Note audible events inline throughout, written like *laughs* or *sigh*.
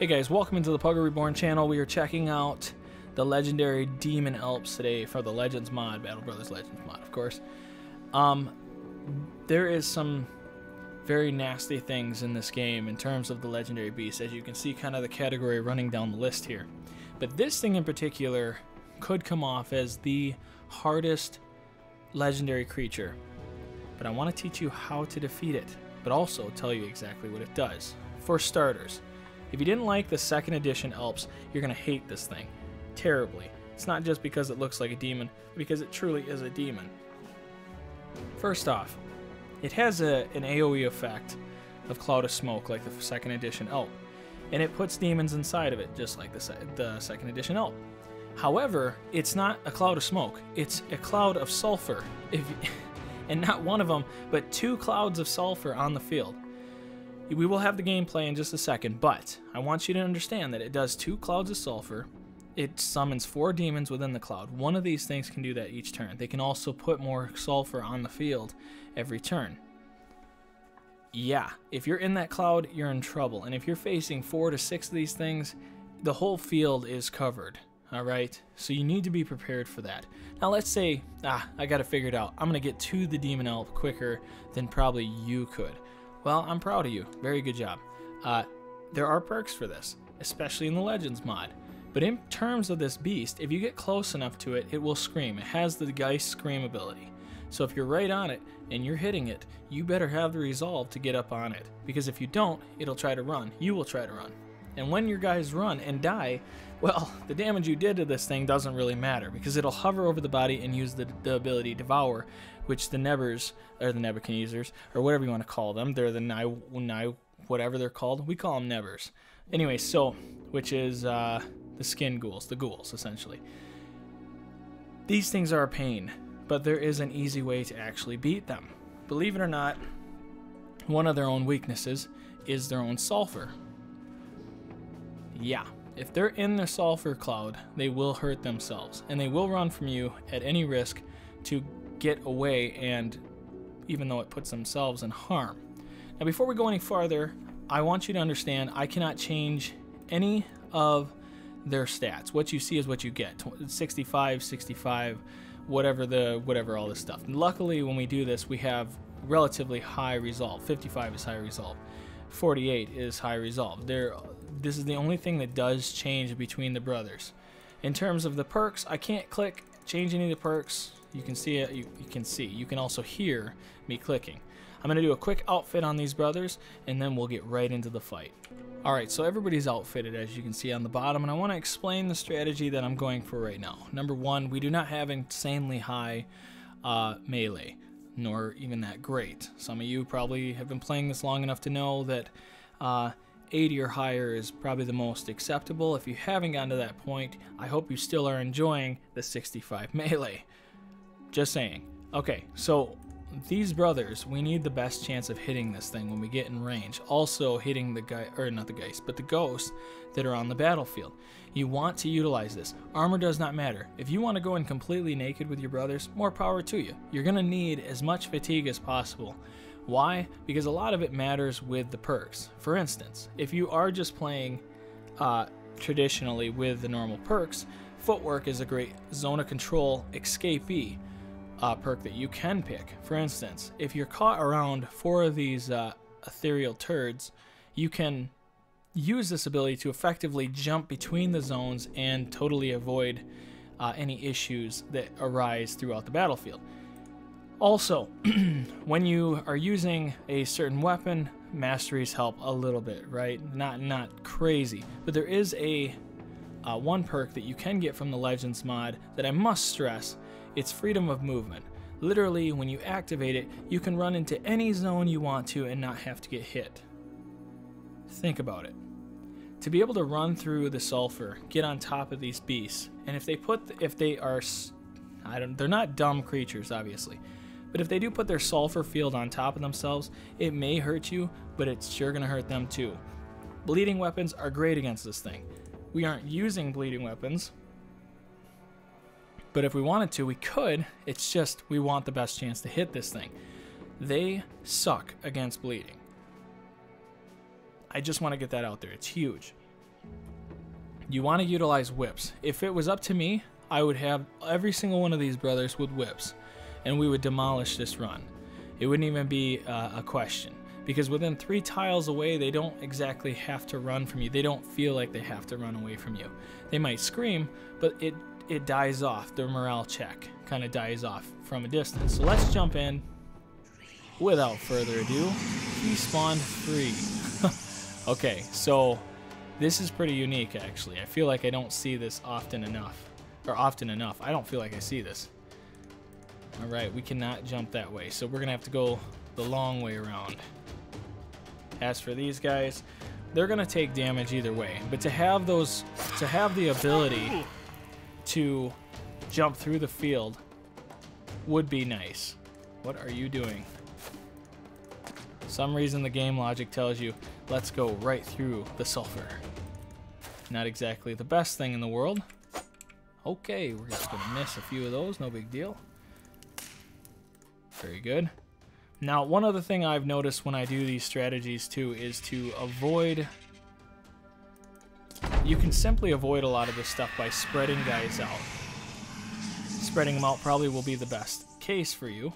Hey guys, welcome into the Puggo Reborn channel. We are checking out the legendary Demon Alps today for the Legends mod, Battle Brothers Legends mod, of course. Um, there is some very nasty things in this game in terms of the legendary beasts, as you can see kind of the category running down the list here. But this thing in particular could come off as the hardest legendary creature. But I want to teach you how to defeat it, but also tell you exactly what it does. For starters, if you didn't like the second edition Alps, you're going to hate this thing. Terribly. It's not just because it looks like a demon, because it truly is a demon. First off, it has a, an AoE effect of Cloud of Smoke like the second edition Alp, and it puts demons inside of it just like the, the second edition Alp. However, it's not a cloud of smoke, it's a cloud of sulfur. If, *laughs* and not one of them, but two clouds of sulfur on the field. We will have the gameplay in just a second, but I want you to understand that it does two clouds of sulfur. It summons four demons within the cloud. One of these things can do that each turn. They can also put more sulfur on the field every turn. Yeah, if you're in that cloud, you're in trouble. And if you're facing four to six of these things, the whole field is covered. All right, so you need to be prepared for that. Now, let's say, ah, I got to figure it out. I'm going to get to the demon alp quicker than probably you could. Well, I'm proud of you. Very good job. Uh, there are perks for this, especially in the Legends mod. But in terms of this beast, if you get close enough to it, it will scream. It has the Geist Scream ability. So if you're right on it and you're hitting it, you better have the resolve to get up on it. Because if you don't, it'll try to run. You will try to run. And when your guys run and die, well, *laughs* the damage you did to this thing doesn't really matter because it'll hover over the body and use the, the ability Devour, which the Nebbers, or the Nebuchadnezzars, or whatever you want to call them, they're the Nai, whatever they're called. We call them Nebbers. Anyway, so, which is uh, the skin ghouls, the ghouls, essentially. These things are a pain, but there is an easy way to actually beat them. Believe it or not, one of their own weaknesses is their own sulfur. Yeah, if they're in the sulfur cloud, they will hurt themselves, and they will run from you at any risk to get away, and even though it puts themselves in harm. Now, before we go any farther, I want you to understand I cannot change any of their stats. What you see is what you get 65, 65, whatever the whatever all this stuff. And luckily, when we do this, we have relatively high resolve. 55 is high resolve. 48 is high resolve. They're this is the only thing that does change between the brothers. In terms of the perks, I can't click change any of the perks. You can see it. You, you can see. You can also hear me clicking. I'm going to do a quick outfit on these brothers, and then we'll get right into the fight. Alright, so everybody's outfitted as you can see on the bottom, and I want to explain the strategy that I'm going for right now. Number one, we do not have insanely high uh, melee, nor even that great. Some of you probably have been playing this long enough to know that uh, 80 or higher is probably the most acceptable. If you haven't gotten to that point, I hope you still are enjoying the 65 melee. Just saying. Okay, so these brothers, we need the best chance of hitting this thing when we get in range. Also hitting the guy, or not the guys, but the ghosts that are on the battlefield. You want to utilize this. Armor does not matter. If you want to go in completely naked with your brothers, more power to you. You're going to need as much fatigue as possible. Why? Because a lot of it matters with the perks. For instance, if you are just playing uh, traditionally with the normal perks, footwork is a great zone of control escapee uh, perk that you can pick. For instance, if you're caught around four of these uh, ethereal turds, you can use this ability to effectively jump between the zones and totally avoid uh, any issues that arise throughout the battlefield. Also, *clears throat* when you are using a certain weapon, masteries help a little bit, right? Not not crazy, but there is a uh, one perk that you can get from the Legends mod that I must stress. It's freedom of movement. Literally, when you activate it, you can run into any zone you want to and not have to get hit. Think about it. To be able to run through the sulfur, get on top of these beasts, and if they put, if they are, I don't, they're not dumb creatures, obviously but if they do put their sulfur field on top of themselves, it may hurt you, but it's sure to hurt them too. Bleeding weapons are great against this thing. We aren't using bleeding weapons, but if we wanted to, we could. It's just we want the best chance to hit this thing. They suck against bleeding. I just want to get that out there. It's huge. you want to utilize whips. If it was up to me, I would have every single one of these brothers with whips, and we would demolish this run. It wouldn't even be uh, a question because within three tiles away, they don't exactly have to run from you. They don't feel like they have to run away from you. They might scream, but it it dies off. Their morale check kind of dies off from a distance. So let's jump in. Without further ado, he spawned three. *laughs* okay, so this is pretty unique actually. I feel like I don't see this often enough. Or often enough. I don't feel like I see this. Alright, we cannot jump that way. So we're going to have to go the long way around. As for these guys, they're going to take damage either way. But to have those, to have the ability to jump through the field would be nice. What are you doing? Some reason the game logic tells you, let's go right through the sulfur. Not exactly the best thing in the world. Okay, we're just to miss a few of those, no big deal. Very good. Now, one other thing I've noticed when I do these strategies too is to avoid... You can simply avoid a lot of this stuff by spreading guys out. Spreading them out probably will be the best case for you.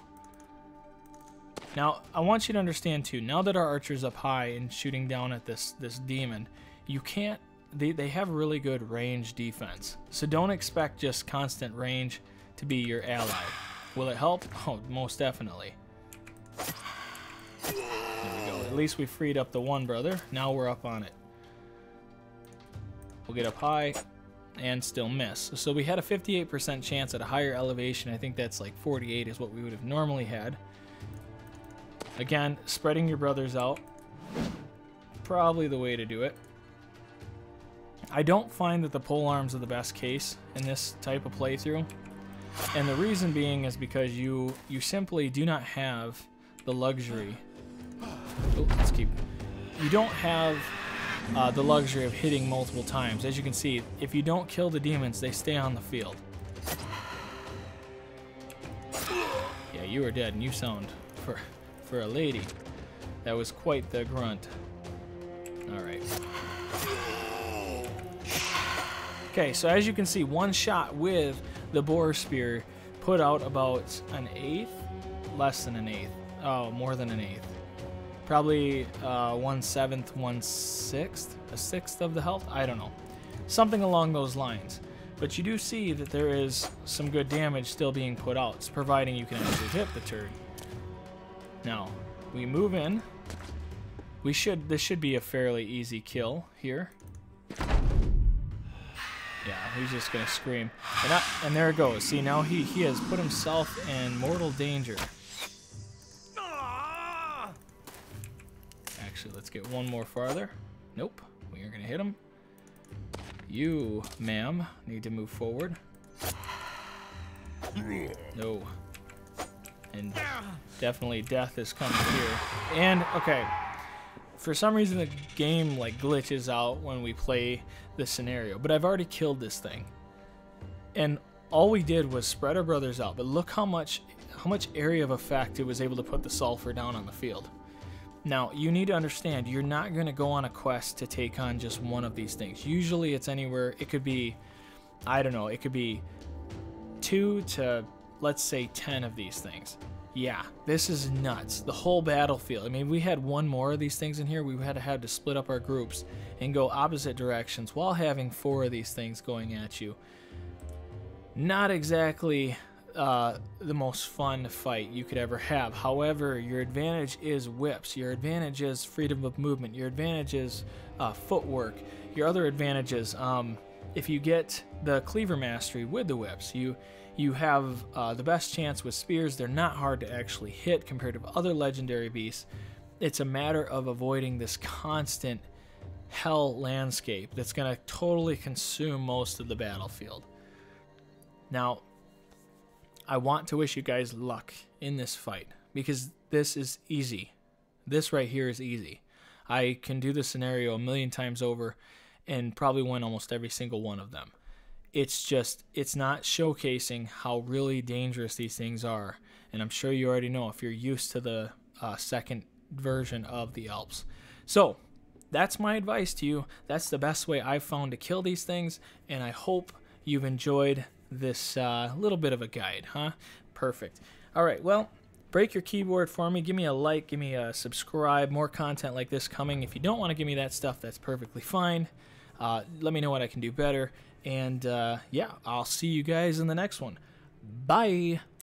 Now, I want you to understand too, now that our archer's up high and shooting down at this, this demon, you can't... They, they have really good range defense. So don't expect just constant range to be your ally. Will it help? *laughs* Oh, most definitely. There we go. At least we freed up the one brother. Now we're up on it. We'll get up high and still miss. So we had a 58% chance at a higher elevation. I think that's like 48 is what we would have normally had. Again, spreading your brothers out. Probably the way to do it. I don't find that the pole arms are the best case in this type of playthrough. And the reason being is because you you simply do not have the luxury. Oh, let's keep. You don't have uh, the luxury of hitting multiple times. As you can see, if you don't kill the demons, they stay on the field. Yeah, you are dead, and you sound for for a lady. That was quite the grunt. All right. Okay, so as you can see, one shot with the boar spear put out about an eighth, less than an eighth. Oh, more than an eighth. Probably uh, one seventh, one sixth, a sixth of the health. I don't know, something along those lines. But you do see that there is some good damage still being put out, providing you can actually hit the turd. Now, we move in. We should. This should be a fairly easy kill here. Yeah, he's just gonna scream. And, I, and there it goes. See, now he, he has put himself in mortal danger. Actually, let's get one more farther. Nope, we are gonna hit him. You, ma'am, need to move forward. No. And definitely death is coming here. And, okay, for some reason the game like glitches out when we play this scenario, but I've already killed this thing. And all we did was spread our brothers out, but look how much how much area of effect it was able to put the sulfur down on the field. Now, you need to understand, you're not going to go on a quest to take on just one of these things. Usually it's anywhere, it could be, I don't know, it could be two to, let's say, 10 of these things. Yeah, this is nuts. The whole battlefield. I mean, we had one more of these things in here. We had to have to split up our groups and go opposite directions while having four of these things going at you. Not exactly uh, the most fun fight you could ever have. However, your advantage is whips. Your advantage is freedom of movement. Your advantage is uh, footwork. Your other advantages, um, if you get the cleaver mastery with the whips, you you have uh, the best chance with spears. They're not hard to actually hit compared to other legendary beasts. It's a matter of avoiding this constant hell landscape that's going to totally consume most of the battlefield. Now, I want to wish you guys luck in this fight because this is easy. This right here is easy. I can do this scenario a million times over and probably win almost every single one of them it's just it's not showcasing how really dangerous these things are and i'm sure you already know if you're used to the uh, second version of the alps so that's my advice to you. That's the best way I've found to kill these things, and I hope you've enjoyed this uh, little bit of a guide, huh? Perfect. All right, well, break your keyboard for me. Give me a like, give me a subscribe. More content like this coming. If you don't want to give me that stuff, that's perfectly fine. Uh, let me know what I can do better. And uh, yeah, I'll see you guys in the next one. Bye.